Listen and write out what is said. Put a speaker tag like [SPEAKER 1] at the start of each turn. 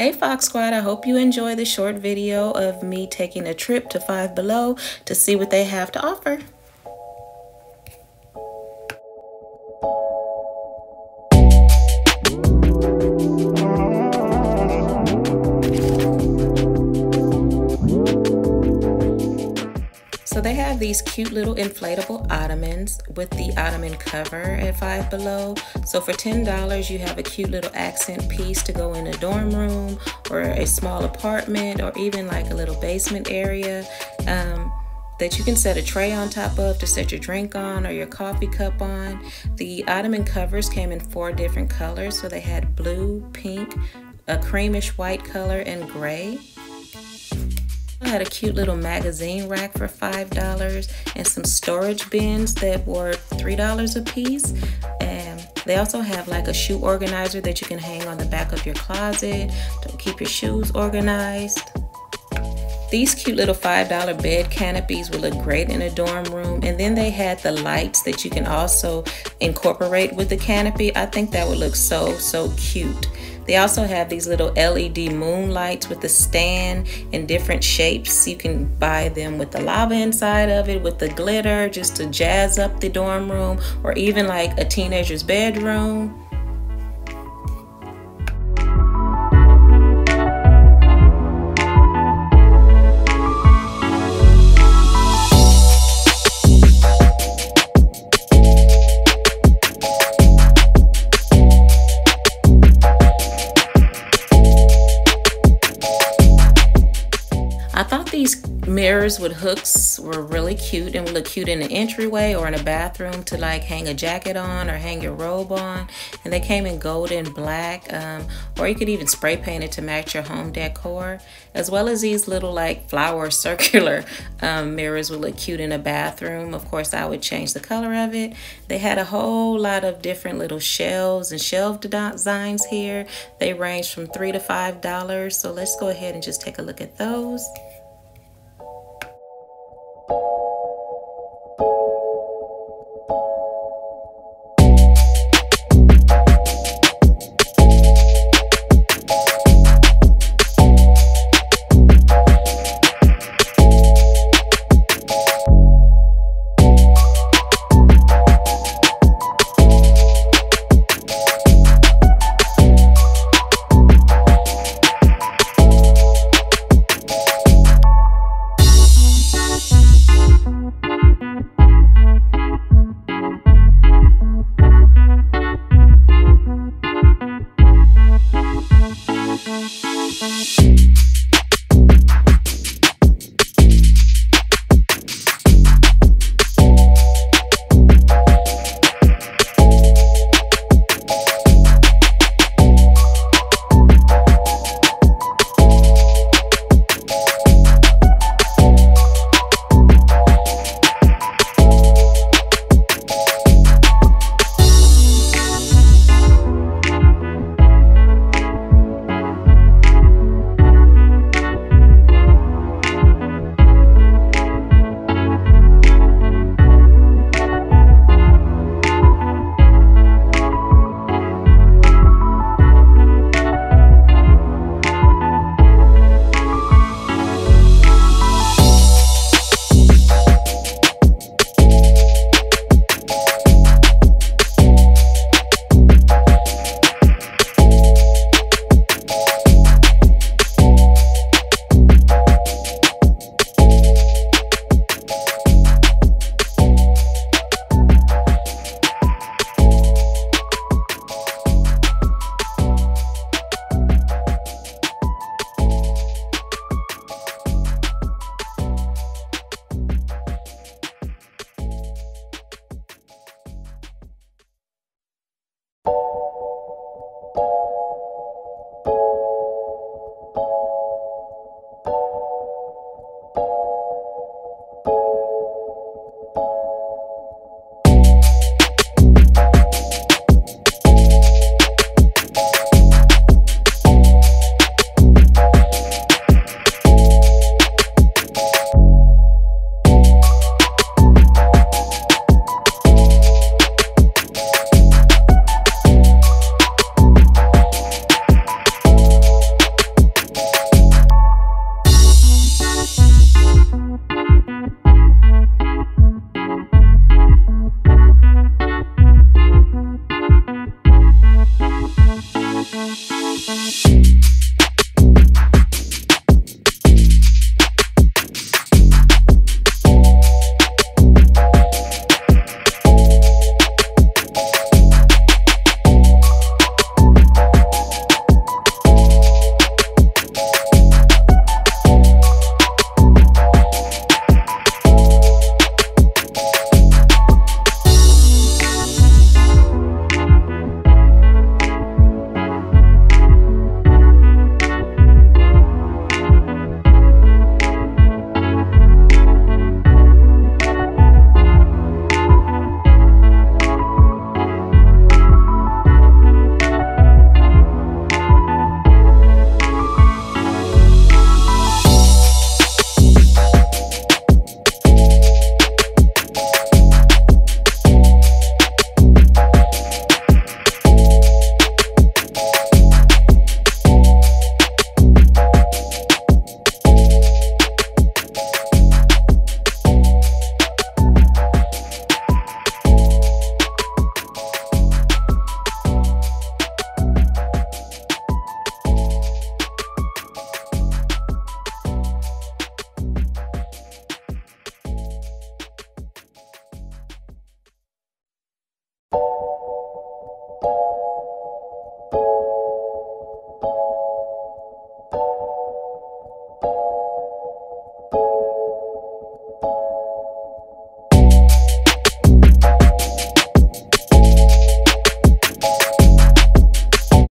[SPEAKER 1] Hey Foxx Squad, I hope you enjoy the short video of me taking a trip to Five Below to see what they have to offer. These cute little inflatable ottomans with the ottoman cover at Five Below. So for $10, you have a cute little accent piece to go in a dorm room or a small apartment or even like a little basement area. Um, that you can set a tray on top of to set your drink on or your coffee cup on. The ottoman covers came in four different colors. So they had blue, pink, a creamish white color, and gray. I had a cute little magazine rack for $5 and some storage bins that were $3 a piece. And they also have like a shoe organizer that you can hang on the back of your closet to keep your shoes organized. These cute little $5 bed canopies will look great in a dorm room. And then they had the lights that you can also incorporate with the canopy. I think that would look so, so cute. They also have these little LED moon lights with the stand in different shapes. You can buy them with the lava inside of it, with the glitter, just to jazz up the dorm room, or even like a teenager's bedroom. These mirrors with hooks were really cute and would look cute in an entryway or in a bathroom to like hang a jacket on or hang your robe on. And they came in gold and black, um, or you could even spray paint it to match your home decor. As well as these little like flower circular um, mirrors would look cute in a bathroom. Of course, I would change the color of it. They had a whole lot of different little shelves and shelf designs here. They range from three to five dollars. So let's go ahead and just take a look at those.